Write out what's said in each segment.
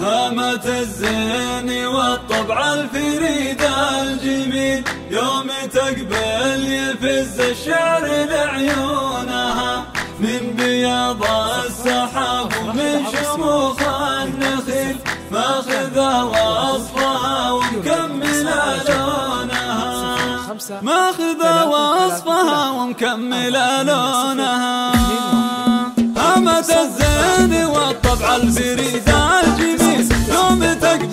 هامة الزين والطبع الفريد الجميل. يوم تقبل يفز الشعر لعيونها. من بياض السحاب ومن شموخ النخيل. ماخذها وصفها ومكملة لونها. ماخذها وصفها ومكملة لونها. همة الزين والطبع الفريد الجميل.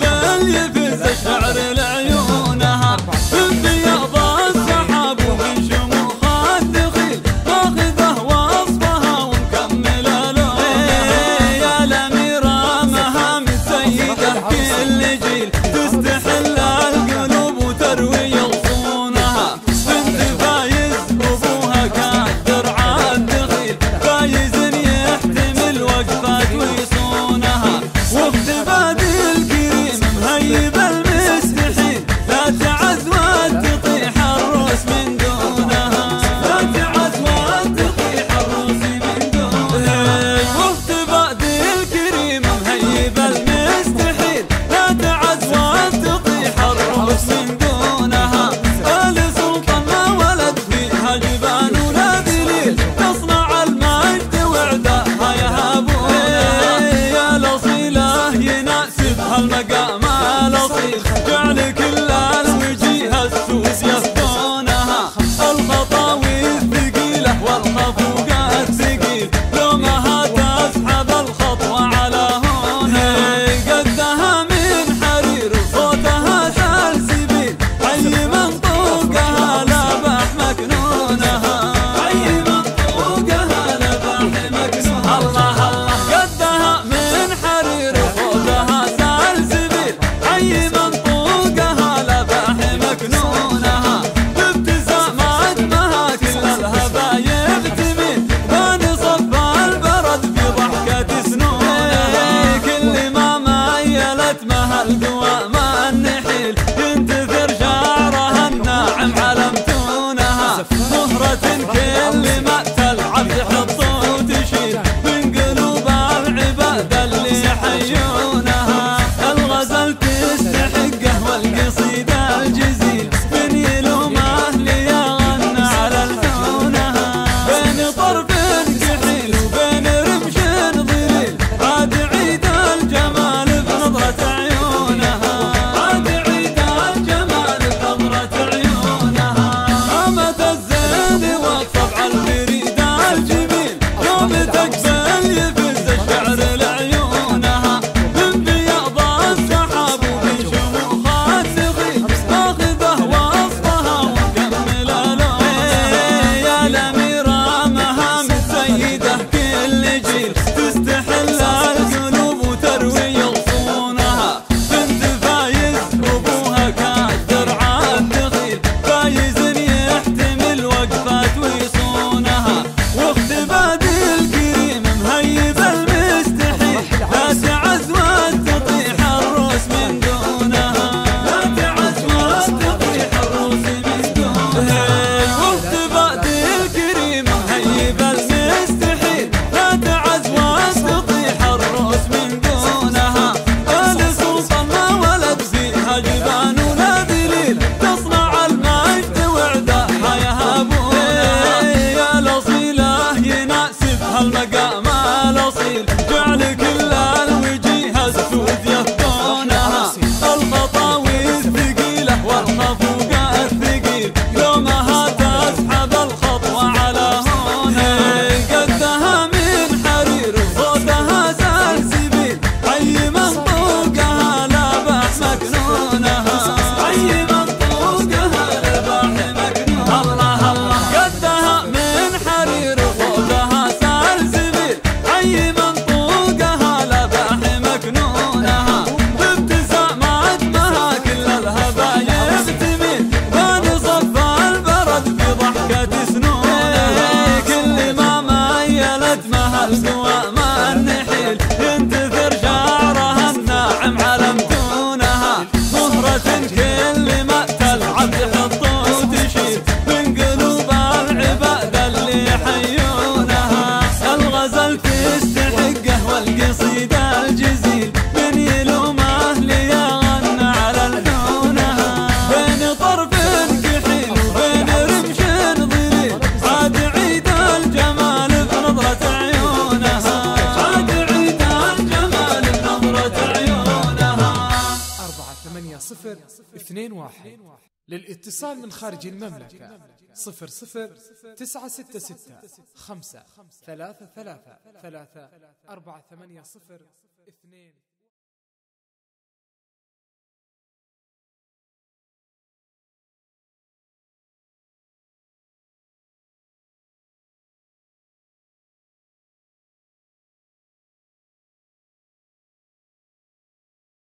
باليد عليك القوى ما نحيل اثنين واحد. للاتصال من خارج المملكة. صفر صفر تسعة ستة ستة خمسة ثلاثة ثلاثة ثلاثة أربعة ثمانية صفر اثنين